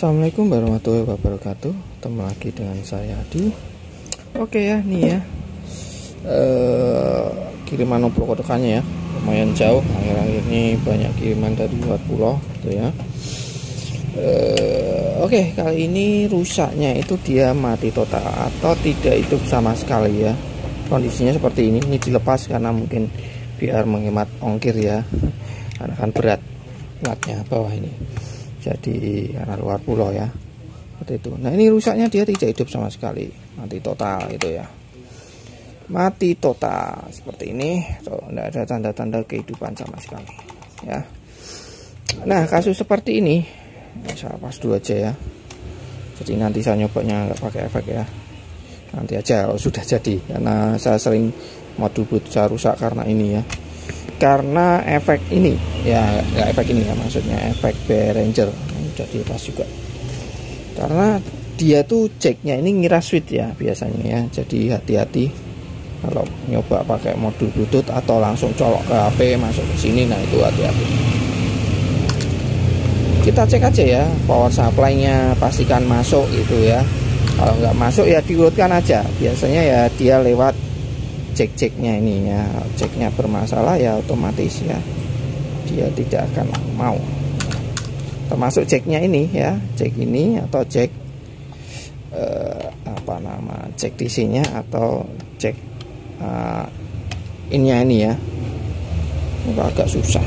Assalamualaikum warahmatullahi wabarakatuh. Ketemu lagi dengan saya Adi. Oke ya nih ya. Uh, Kiriman obrol kotokannya ya. Lumayan jauh. Akhir-akhir ini banyak kiriman dari luar pulau gitu ya. Uh, Oke kali ini rusaknya itu dia mati total Atau tidak hidup sama sekali ya. Kondisinya seperti ini. Ini dilepas karena mungkin biar menghemat ongkir ya. Karena kan berat Platnya bawah ini jadi karena luar pulau ya. Seperti itu. Nah ini rusaknya dia tidak hidup sama sekali. Mati total itu ya. Mati total. Seperti ini. Tuh tidak ada tanda-tanda kehidupan sama sekali. Ya. Nah kasus seperti ini saya pas dulu aja ya. Jadi nanti saya nyobanya nggak pakai efek ya. Nanti aja kalau sudah jadi. Karena saya sering modul boot saya rusak karena ini ya karena efek ini. Ya nggak efek ini ya maksudnya efek Behringer udah dilepas juga. Karena dia tuh ceknya ini ngira sweet ya biasanya ya. Jadi hati-hati kalau nyoba pakai modul bluetooth atau langsung colok ke HP masuk ke sini nah itu hati-hati. Kita cek aja ya power supply-nya pastikan masuk itu ya. Kalau nggak masuk ya diurutkan aja. Biasanya ya dia lewat cek-ceknya ini ya ceknya bermasalah ya otomatis ya. Dia tidak akan mau. Termasuk ceknya ini ya cek ini atau cek eh, apa nama cek DC-nya atau cek uh, ininya ini ya. Ini agak susah.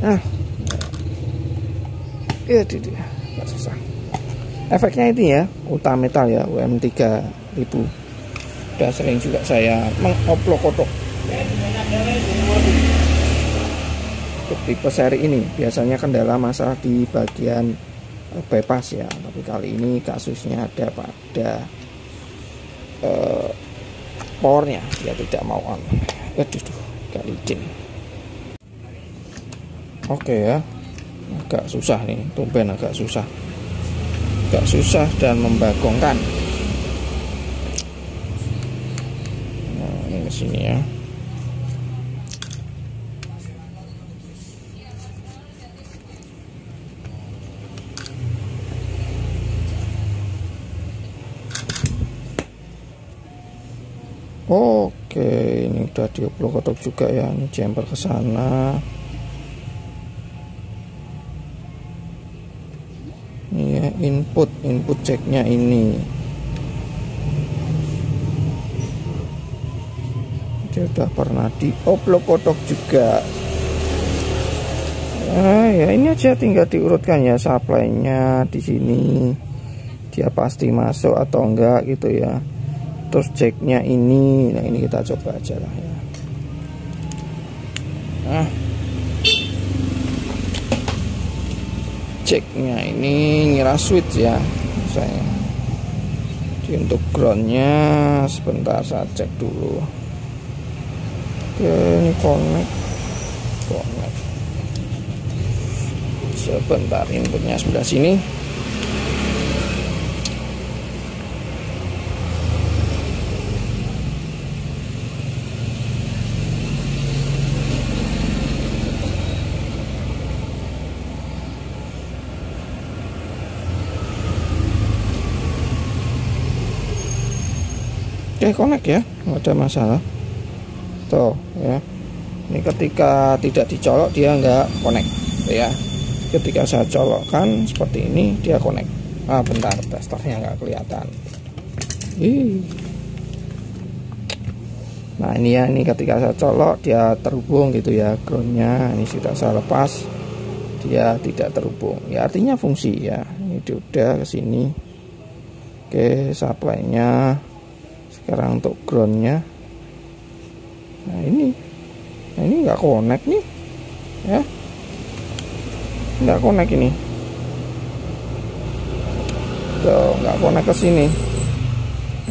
Nah. Iya agak susah. Efeknya ini ya utama metal ya UM 3000 sudah sering juga saya mengoplok kotok untuk tipe seri ini biasanya kendala masalah di bagian eh, bypass ya. Tapi kali ini kasusnya ada pada uh, powernya. Dia tidak mau on. Aduh kali licin oke ya. Agak susah nih tumben agak susah. Agak susah dan membagongkan sini ya Oke, ini udah dioplok kotok juga ya. Ini jumper ke sana. Ini ya, input, input ceknya ini. Dia udah pernah dioplok kotok juga. Nah, ya ini aja tinggal diurutkan ya supply-nya di sini. Dia pasti masuk atau enggak gitu ya. Terus ceknya ini. Nah ini kita coba aja lah ya. Nah ceknya ini ngira switch ya saya. Untuk groundnya sebentar saya cek dulu oke ini connect connect sebentar inputnya sebelah sini. Oke connect ya nggak ada masalah tuh ya. Ini ketika tidak dicolok dia nggak connect ya. Ketika saya colokkan seperti ini dia connect. Ah bentar testernya nggak kelihatan. Ih. nah ini ya ini ketika saya colok dia terhubung gitu ya groundnya. Ini sudah saya lepas dia tidak terhubung. Ya artinya fungsi ya. Ini udah ke sini. Oke supply nya sekarang untuk groundnya nah ini. Nah ini nggak connect nih. Ya. Nggak connect ini. Tuh nggak connect ke sini.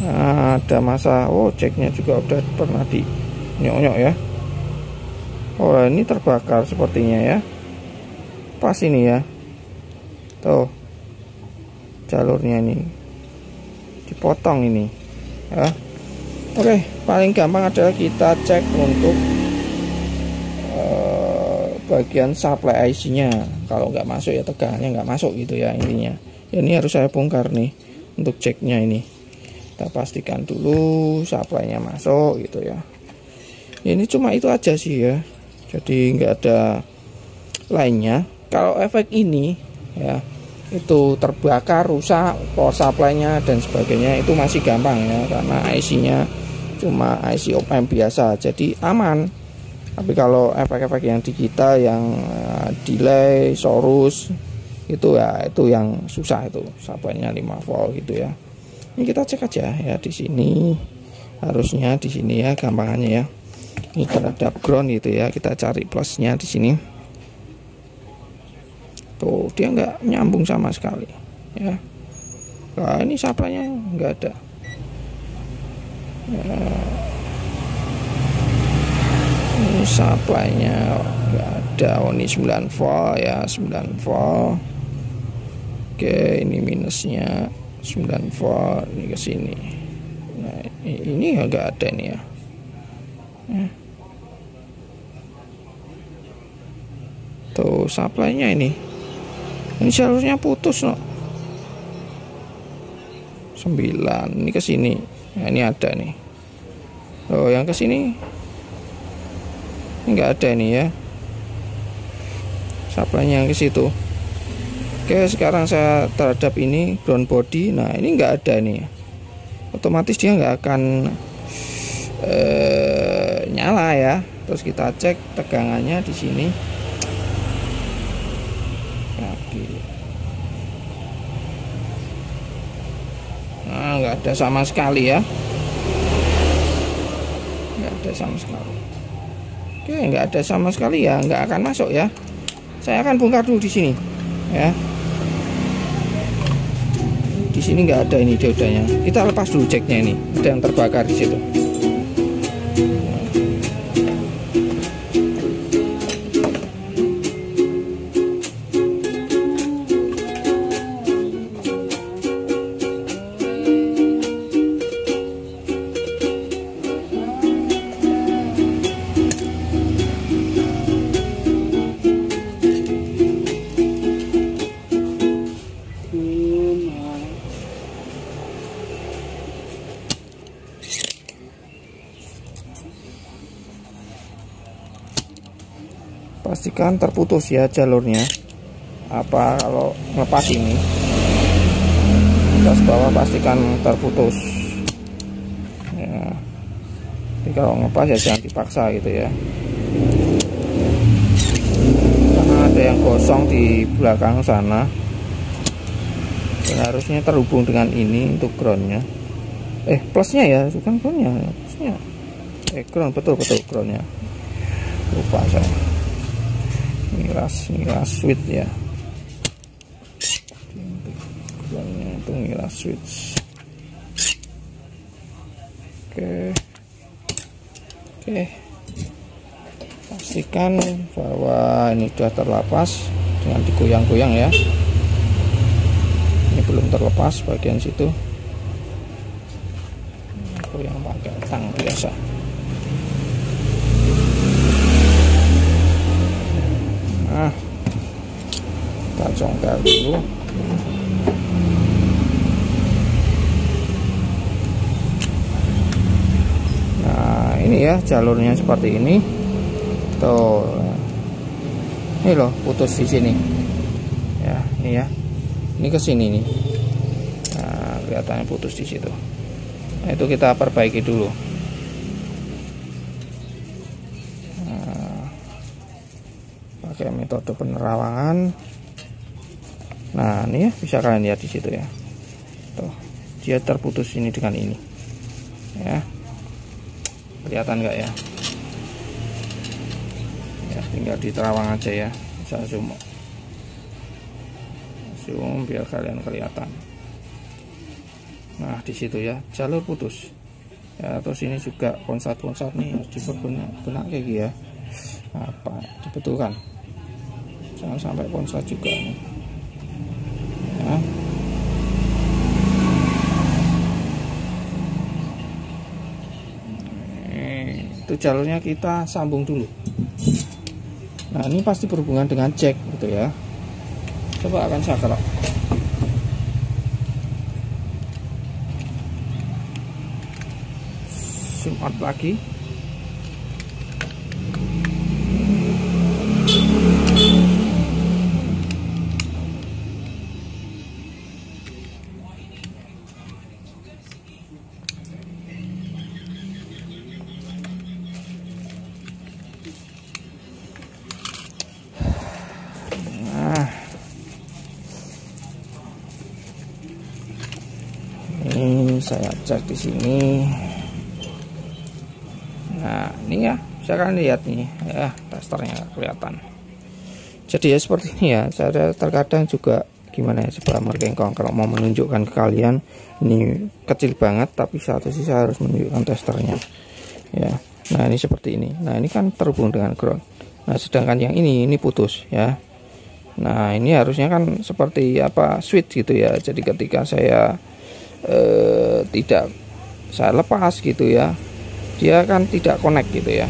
Nah, ada masa oh ceknya juga udah pernah di nyok-nyok ya. Oh ini terbakar sepertinya ya. Pas ini ya. Tuh. Jalurnya ini. Dipotong ini. Ya. Oke, paling gampang adalah kita cek untuk uh, bagian supply IC-nya. kalau nggak masuk ya tegangannya nggak masuk gitu ya intinya ya ini harus saya bongkar nih untuk ceknya ini kita pastikan dulu supply-nya masuk gitu ya. ini cuma itu aja sih ya jadi nggak ada lainnya kalau efek ini ya itu terbakar rusak power supply-nya dan sebagainya itu masih gampang ya karena IC-nya cuma IC op-amp biasa jadi aman. Tapi kalau efek-efek yang di kita yang uh, delay, sorus itu ya itu yang susah itu supply-nya 5 volt gitu ya. Ini kita cek aja ya di sini. Harusnya di sini ya gampangannya ya. Ini terhadap ground gitu ya kita cari plusnya di sini. Tuh dia nggak nyambung sama sekali ya. Nah ini sapanya nggak ada sapanya nggak ada. Oh ini 9 volt ya 9 volt. Oke ini minusnya 9 volt ini ke sini. Nah ini nggak ada nih ya, ya. tuh supply-nya ini. Ini jalurnya putus no 9 ini ke sini. Nah, ini ada nih. Oh yang ke sini? Enggak ada nih ya. Supply-nya yang ke situ. Oke sekarang saya terhadap ini ground body. Nah ini enggak ada nih otomatis dia nggak akan eh, nyala ya. Terus kita cek tegangannya di sini nah ada sama sekali ya. Nggak ada sama sekali. Oke nggak ada sama sekali ya nggak akan masuk ya. Saya akan bongkar dulu di sini ya. Di sini nggak ada ini diodanya kita lepas dulu ceknya ini ada yang terbakar di situ pastikan terputus ya jalurnya. Apa kalau lepas ini? Gas bawah pastikan terputus. Ya. Jadi kalau ngepas ya jangan dipaksa gitu ya. Karena ada yang kosong di belakang sana. Dan harusnya terhubung dengan ini untuk groundnya. Eh plusnya ya bukan groundnya plusnya. Eh ground betul betul groundnya. Lupa saya ngiras ngiras switch ya. Bilangnya itu ngiras switch oke. Oke. Pastikan bahwa ini sudah terlepas dengan digoyang-goyang ya. Ini belum terlepas bagian situ. Goyang pakai tang biasa congkel dulu nah ini ya jalurnya seperti ini. Tuh. Ini loh putus di sini. Ya ini ya. Ini ke sini nih. Nah kelihatannya putus di situ. Nah, itu kita perbaiki dulu nah, pakai metode penerawangan nah ini ya bisa kalian lihat di situ ya. Tuh dia terputus ini dengan ini. Ya. Kelihatan nggak ya? Ya tinggal di terawang aja ya. Bisa zoom. Zoom biar kalian kelihatan. Nah di situ ya jalur putus. Ya terus ini juga konsat-konsat nih harus diperbenak kayak gitu ya. Apa? Dibetulkan jangan sampai konsat juga nih itu jalurnya kita sambung dulu. Nah ini pasti berhubungan dengan jack gitu ya. Coba akan saya kerok zoom lagi cek di sini. Nah ini ya saya akan lihat nih. Ya testernya kelihatan. Jadi ya seperti ini ya. Saya terkadang juga gimana ya coba merengkong kalau mau menunjukkan ke kalian ini kecil banget tapi satu sisi harus menunjukkan testernya ya nah ini seperti ini. Nah ini kan terhubung dengan ground. Nah sedangkan yang ini ini putus ya. Nah ini harusnya kan seperti apa switch gitu ya. Jadi ketika saya eh, tidak saya lepas gitu ya. Dia kan tidak connect gitu ya.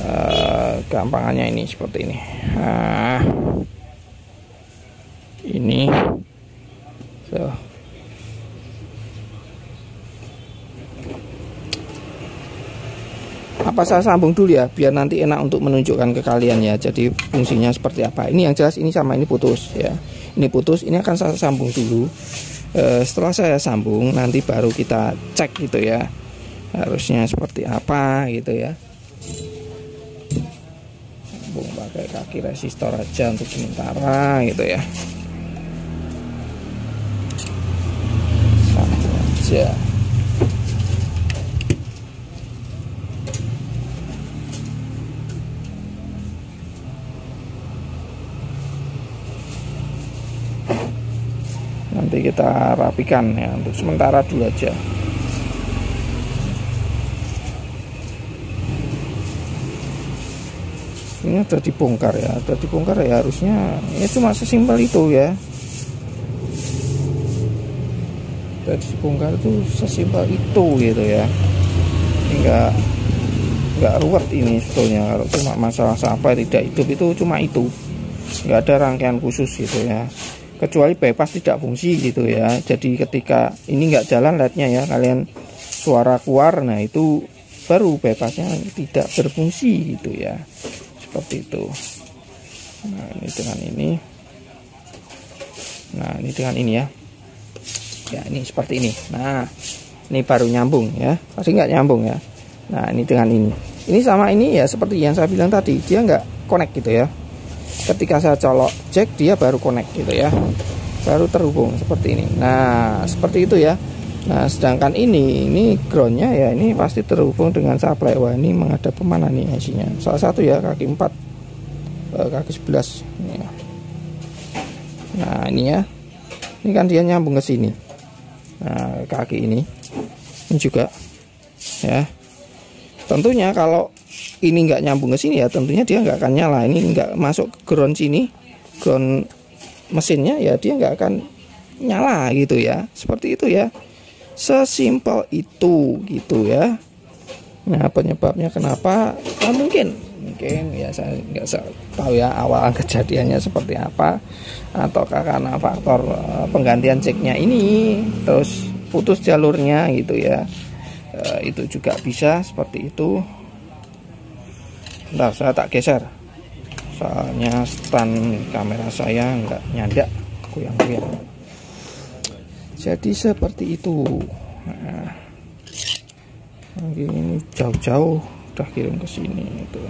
Eh, gampangannya ini seperti ini. Nah, ini. So. apa saya sambung dulu ya biar nanti enak untuk menunjukkan ke kalian ya. Jadi fungsinya seperti apa. Ini yang jelas ini sama ini putus ya. Ini putus ini akan saya sambung dulu e, setelah saya sambung nanti baru kita cek gitu ya harusnya seperti apa gitu ya. Sambung pakai kaki resistor aja untuk sementara gitu ya. Sambung aja nanti kita rapikan ya untuk sementara dulu aja. Ini sudah dibongkar ya sudah dibongkar ya harusnya ya cuma sesimpel itu ya. Sudah dibongkar itu sesimpel itu gitu ya. Enggak enggak ruwet ini sebetulnya kalau cuma masalah sampai tidak hidup itu cuma itu. Enggak ada rangkaian khusus gitu ya kecuali bypass tidak fungsi gitu ya. Jadi ketika ini nggak jalan lednya ya kalian suara keluar nah itu baru bypassnya tidak berfungsi gitu ya. Seperti itu. Nah ini dengan ini. Nah ini dengan ini ya. Ya ini seperti ini. Nah ini baru nyambung ya. Pasti nggak nyambung ya. Nah ini dengan ini. Ini sama ini ya seperti yang saya bilang tadi. Dia nggak connect gitu ya ketika saya colok jack dia baru connect gitu ya. Baru terhubung seperti ini. Nah seperti itu ya. Nah sedangkan ini ini groundnya ya ini pasti terhubung dengan supply. Wah ini menghadap ke mana nih isinya salah satu ya kaki 4 eh, kaki 11 ya. nah ini ya. Ini kan dia nyambung ke sini. Nah kaki ini. Ini juga ya. Tentunya kalau ini nggak nyambung ke sini ya tentunya dia nggak akan nyala. Ini nggak masuk ke ground sini ground mesinnya ya dia nggak akan nyala gitu ya. Seperti itu ya. Sesimpel itu gitu ya. Nah penyebabnya kenapa? Nah, mungkin. Mungkin ya saya nggak tahu ya awal kejadiannya seperti apa ataukah karena faktor eh, penggantian ceknya ini terus putus jalurnya gitu ya. E, itu juga bisa seperti itu Bentar, saya tak geser. Soalnya stand kamera saya nggak nyandak, goyang-goyang. Jadi seperti itu. Nah, ini jauh-jauh udah kirim ke sini itu.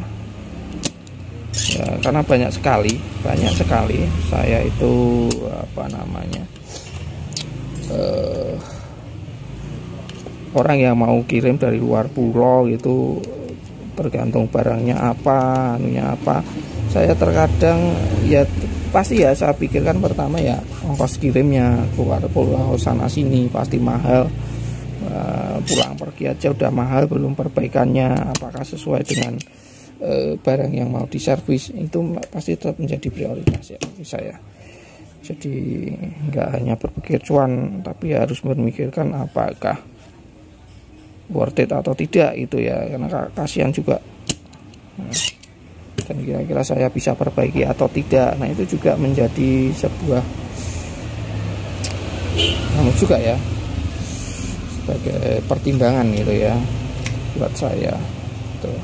Ya, karena banyak sekali, banyak sekali saya itu apa namanya? Uh, orang yang mau kirim dari luar pulau itu tergantung barangnya apa anunya apa. Saya terkadang ya pasti ya saya pikirkan pertama ya ongkos kirimnya keluar pulau sana sini pasti mahal. Uh, pulang pergi aja udah mahal belum perbaikannya apakah sesuai dengan uh, barang yang mau diservis. Itu pasti tetap menjadi prioritas ya bagi saya. Jadi nggak hanya berpikir cuan tapi harus memikirkan apakah worth it atau tidak itu ya. Karena kasihan juga. Dan kira-kira saya bisa perbaiki atau tidak. Nah itu juga menjadi sebuah namun juga ya sebagai pertimbangan gitu ya buat saya. Tuh.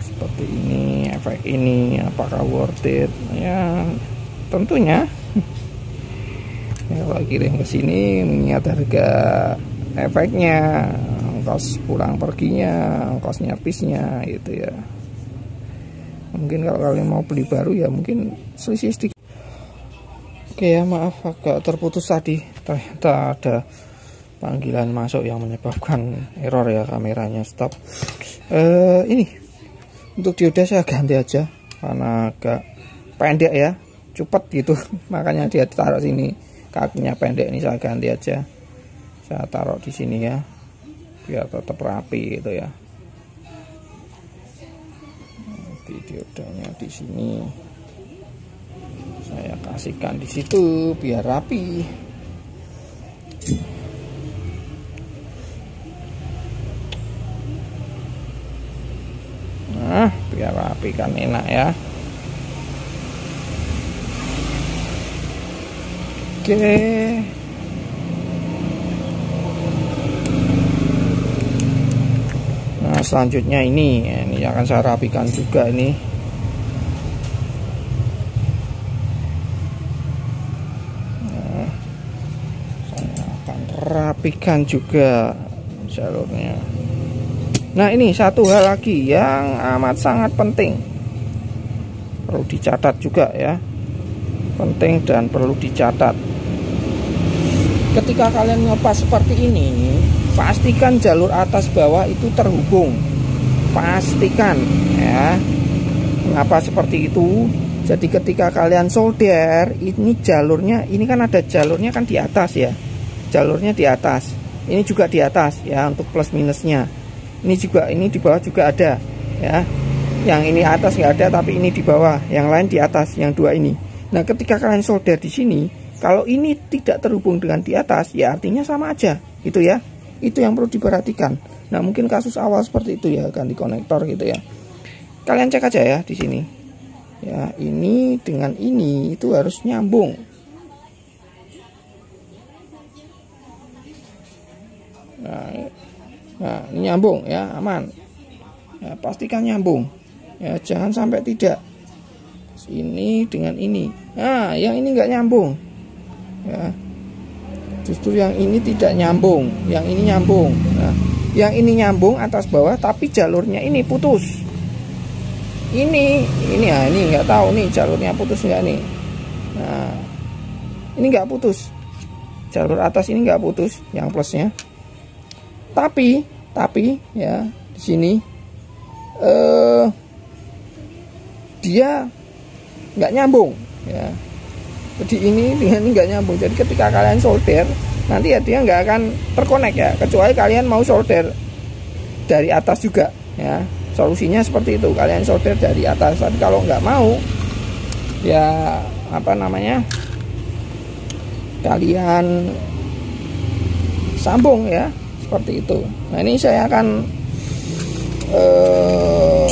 Seperti ini efek ini apakah worth it? Ya tentunya. Ya, kalau kirim ke sini mengingat harga efeknya ongkos pulang perginya ongkos nyapisnya gitu ya. Mungkin kalau kalian mau beli baru ya mungkin selisih sedikit. Oke ya maaf agak terputus tadi. Ternyata ada panggilan masuk yang menyebabkan error ya kameranya. Stop. Eh ini. Untuk dioda saya ganti aja. Karena agak pendek ya. Cepet gitu. Makanya dia taruh sini. Kakinya pendek ini saya ganti aja. Saya taruh di sini ya biar tetap rapi gitu ya. Di diodanya di sini. Saya kasihkan di situ biar rapi. Nah biar rapi kan enak ya. Oke. nah selanjutnya ini. Ini akan saya rapikan juga ini. Saya akan rapikan juga jalurnya. Nah ini satu hal lagi yang amat sangat penting. Perlu dicatat juga ya. Penting dan perlu dicatat. Ketika kalian ngepas seperti ini Pastikan jalur atas bawah itu terhubung. Pastikan ya. Mengapa seperti itu? Jadi ketika kalian solder Ini jalurnya Ini kan ada jalurnya kan di atas ya. Jalurnya di atas. Ini juga di atas ya Untuk plus minusnya. Ini juga ini di bawah juga ada ya. Yang ini atas nggak ada tapi ini di bawah. Yang lain di atas yang dua ini. Nah ketika kalian solder di sini kalau ini tidak terhubung dengan di atas ya artinya sama aja gitu ya itu yang perlu diperhatikan nah mungkin kasus awal seperti itu ya ganti konektor gitu ya kalian cek aja ya di sini ya ini dengan ini itu harus nyambung nah Nah, ini nyambung ya, aman. Ya, pastikan nyambung. Ya, jangan sampai tidak. Ini dengan ini. Nah, yang ini nggak nyambung. Ya. Justru yang ini tidak nyambung, yang ini nyambung. Nah, yang ini nyambung atas bawah tapi jalurnya ini putus. Ini, ini ya, ini nggak tahu nih jalurnya putus nggak nih. Nah, ini nggak putus. Jalur atas ini nggak putus, yang plusnya tapi tapi ya di sini eh dia nggak nyambung ya jadi ini dengan ini nggak nyambung. Jadi ketika kalian solder nanti ya dia nggak akan terkonek ya. Kecuali kalian mau solder dari atas juga ya. Solusinya seperti itu. Kalian solder dari atas. Tapi kalau nggak mau ya apa namanya kalian sambung ya. Seperti itu. Nah ini saya akan eh,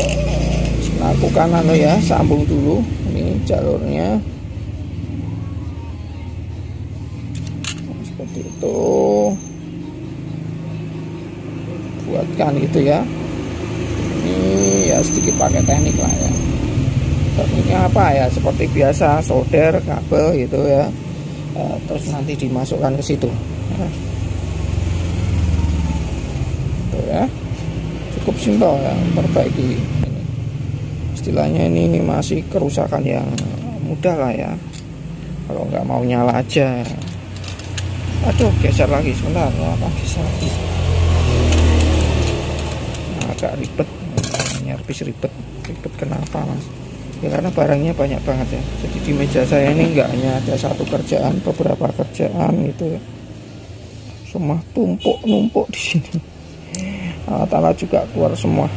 lakukan anu ya sambung dulu ini jalurnya itu buatkan gitu ya. Ini ya sedikit pakai teknik lah ya. Tekniknya apa ya? Seperti biasa solder kabel gitu ya. Eh, terus nanti dimasukkan ke situ. Ya. ya. Cukup simpel ya perbaiki ini istilahnya ini masih kerusakan yang mudah lah ya. Kalau nggak mau nyala aja aduh geser lagi sebentar. Apa geser lagi? Nah, agak ribet. Nyerpis ribet. Ribet kenapa mas? Ya karena barangnya banyak banget ya. Jadi di meja saya ini nggak hanya ada satu kerjaan beberapa kerjaan itu ya. Semua tumpuk numpuk di sini. Nah, tanah juga keluar semua.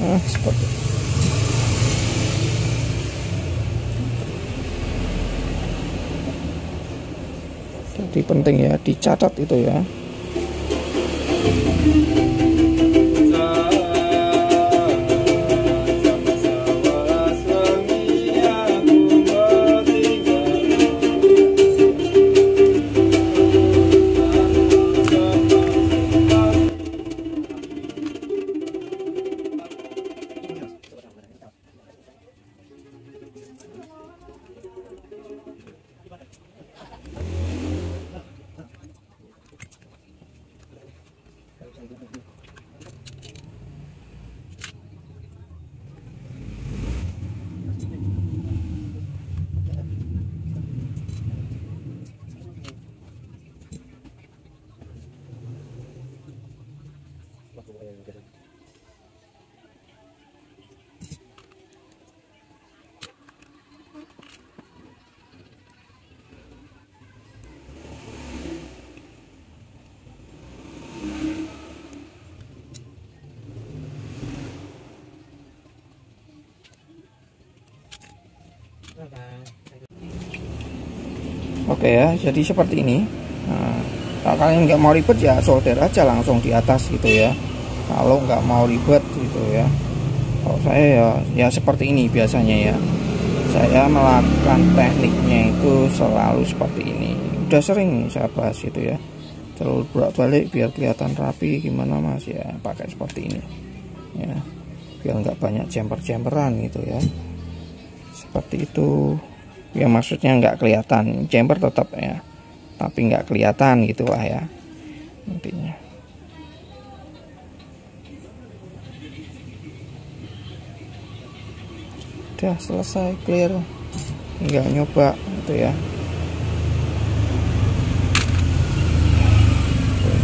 Nah, seperti jadi penting ya dicatat itu ya Oke ya, jadi seperti ini. Nah, kalau kalian nggak mau ribet ya solder aja langsung di atas gitu ya. Kalau nggak mau ribet gitu ya. Kalau saya ya, ya seperti ini biasanya ya. Saya melakukan tekniknya itu selalu seperti ini. Udah sering saya bahas itu ya. Terlalu bolak balik biar kelihatan rapi gimana mas ya pakai seperti ini ya biar nggak banyak jemper-jemperan gitu ya seperti itu ya maksudnya nggak kelihatan. Chamber tetap ya. Tapi nggak kelihatan gitulah ya. Intinya. Udah selesai clear. Tinggal nyoba gitu ya.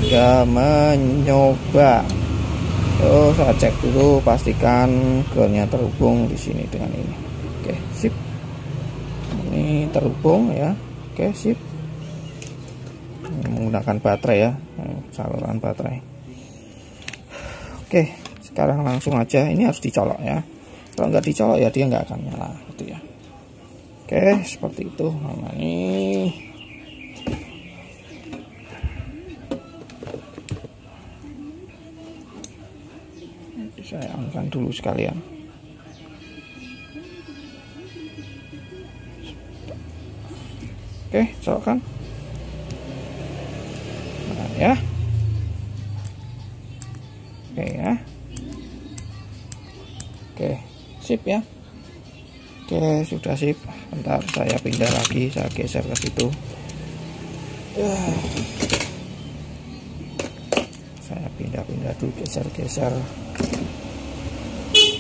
Tinggal mencoba. Oh, saya cek dulu pastikan gelnya terhubung di sini dengan ini. Oke, sip terhubung ya. Oke sip. Menggunakan baterai ya. Saluran baterai. Oke sekarang langsung aja. Ini harus dicolok ya. Kalau nggak dicolok ya dia nggak akan nyala gitu ya. Oke seperti itu nah ini. Saya angkat dulu sekalian Oke, colokkan. Nah, ya. Oke ya. Oke, sip ya. Oke, sudah sip. Bentar saya pindah lagi, saya geser ke situ. Ya. Saya pindah-pindah dulu, geser-geser.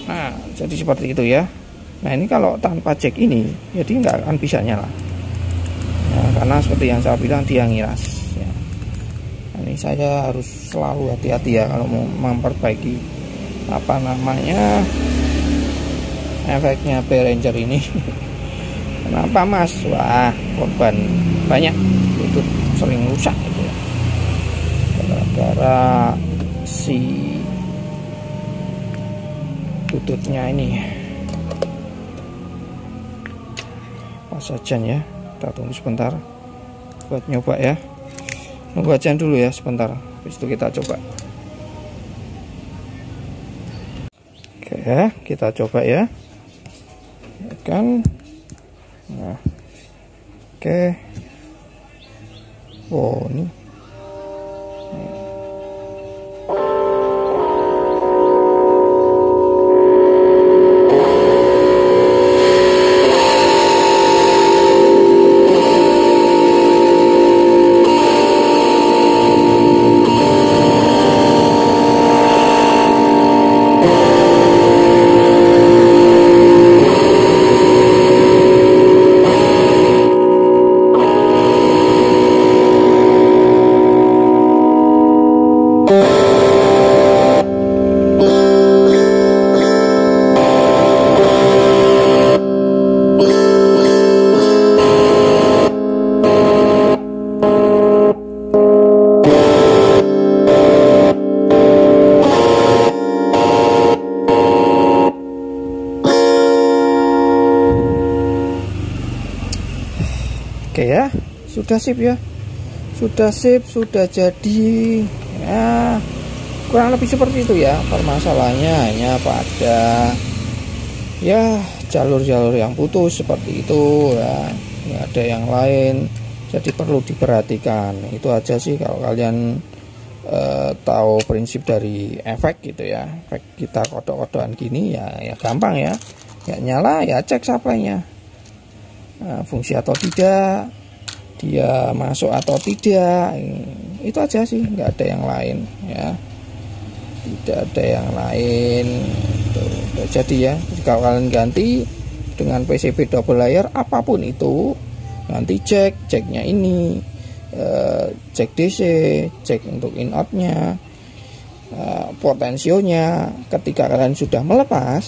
Nah, jadi seperti itu ya. Nah, ini kalau tanpa cek ini, jadi nggak akan bisa nyala karena seperti yang saya bilang dia ngiras ya. ini saya harus selalu hati-hati ya kalau mau memperbaiki apa namanya efeknya Ranger ini. Kenapa mas? Wah korban banyak. Itu sering rusak gitu ya. Gara-gara si tututnya ini. Pas saja ya kita tunggu sebentar buat nyoba ya. Nunggu aja dulu ya sebentar. Habis itu kita coba. Oke ya kita coba ya, kan? Nah. Oke. Oh ini sudah sip ya. Sudah sip, sudah jadi. Ya, kurang lebih seperti itu ya. Permasalahannya hanya pada ya jalur-jalur yang putus seperti itu ya. Ini ada yang lain. Jadi perlu diperhatikan. Itu aja sih kalau kalian uh, tahu prinsip dari efek gitu ya. Efek kita kodok-kodokan gini ya ya gampang ya. Ya nyala ya cek supply-nya nah, fungsi atau tidak dia masuk atau tidak. Itu aja sih nggak ada yang lain ya. Tidak ada yang lain. Tuh, jadi ya. Kalau kalian ganti dengan PCB double layer apa pun itu nanti cek ceknya ini eh, cek DC cek untuk in outnya uh, potensionya. Ketika kalian sudah melepas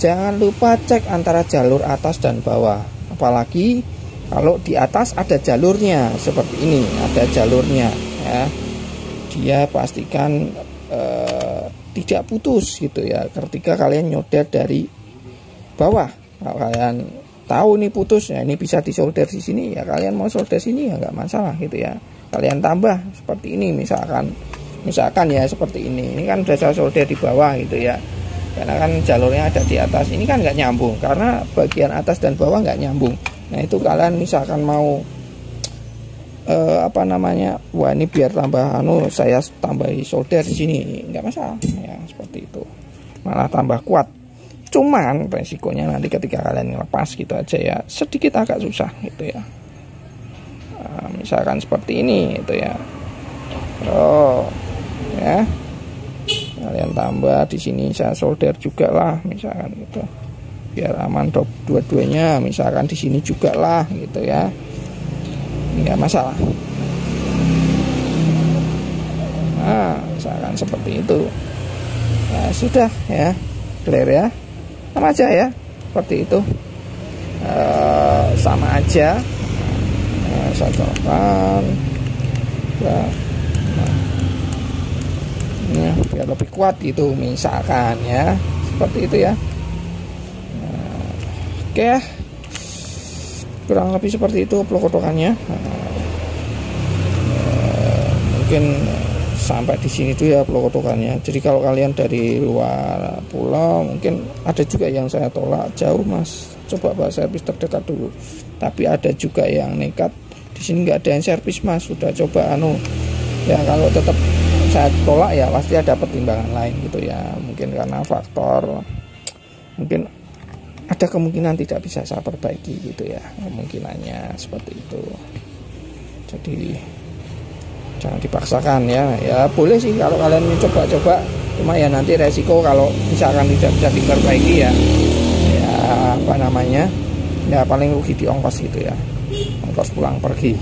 jangan lupa cek antara jalur atas dan bawah. Apalagi kalau di atas ada jalurnya seperti ini ada jalurnya ya. Dia pastikan uh, tidak putus gitu ya ketika kalian nyoder dari bawah. Kalau kalian tahu nih putus ya ini bisa disolder di sini ya kalian mau solder sini ya nggak masalah gitu ya. Kalian tambah seperti ini misalkan misalkan ya seperti ini. Ini kan udah saya solder di bawah gitu ya. Karena kan jalurnya ada di atas. Ini kan nggak nyambung karena bagian atas dan bawah nggak nyambung nah itu kalian misalkan mau eh, apa namanya wah ini biar tambah anu saya tambahi solder di sini. Nggak masalah ya seperti itu. Malah tambah kuat. Cuman resikonya nanti ketika kalian lepas gitu aja ya sedikit agak susah gitu ya. Nah, misalkan seperti ini itu ya. Oh ya. Kalian tambah di sini saya solder juga lah misalkan gitu biar aman dua-duanya misalkan di sini juga lah gitu ya. Nggak masalah. Nah misalkan seperti itu. Nah sudah ya. Clear ya. Sama aja ya. Seperti itu. E, sama aja. Nah, saya coba. Ya, nah, ya, biar lebih kuat gitu misalkan ya. Seperti itu ya oke. Ya kurang lebih seperti itu pelokotokannya ya, mungkin sampai di sini tuh ya pelokotokannya jadi kalau kalian dari luar pulau mungkin ada juga yang saya tolak jauh mas. Coba bahas servis terdekat dulu. Tapi ada juga yang nekat. Di sini nggak ada yang servis mas. Sudah coba anu ya kalau tetap saya tolak ya pasti ada pertimbangan lain gitu ya. Mungkin karena faktor mungkin ada kemungkinan tidak bisa saya perbaiki gitu ya kemungkinannya seperti itu. Jadi jangan dipaksakan ya. Ya boleh sih kalau kalian coba-coba cuma ya nanti resiko kalau misalkan tidak bisa diperbaiki ya. Ya apa namanya? Ya paling rugi di ongkos gitu ya. Ongkos pulang pergi.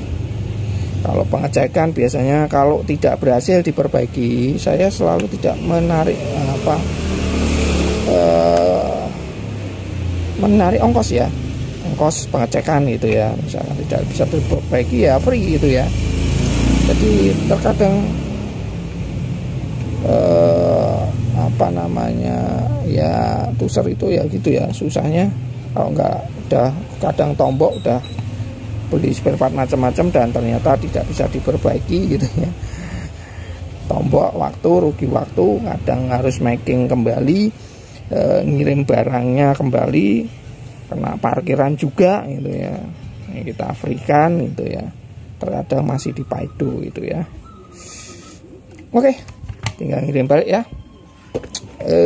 Kalau pengecekan biasanya kalau tidak berhasil diperbaiki saya selalu tidak menarik apa eh, menarik ongkos ya. Ongkos pengecekan gitu ya. Misalkan tidak bisa diperbaiki ya free gitu ya. Jadi terkadang eh, apa namanya ya tuser itu ya gitu ya susahnya. Kalau nggak udah kadang tombok udah beli spare part macam-macam dan ternyata tidak bisa diperbaiki gitu ya. Tombok waktu rugi waktu kadang harus making kembali e, ngirim barangnya kembali kena parkiran juga gitu ya. Ini kita afrikan gitu ya. Terkadang masih di Paido itu ya. Oke tinggal ngirim balik ya. E,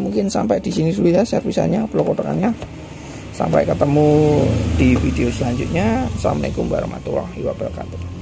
mungkin sampai di sini dulu ya servisannya blok sampai ketemu di video selanjutnya. Assalamualaikum warahmatullahi wabarakatuh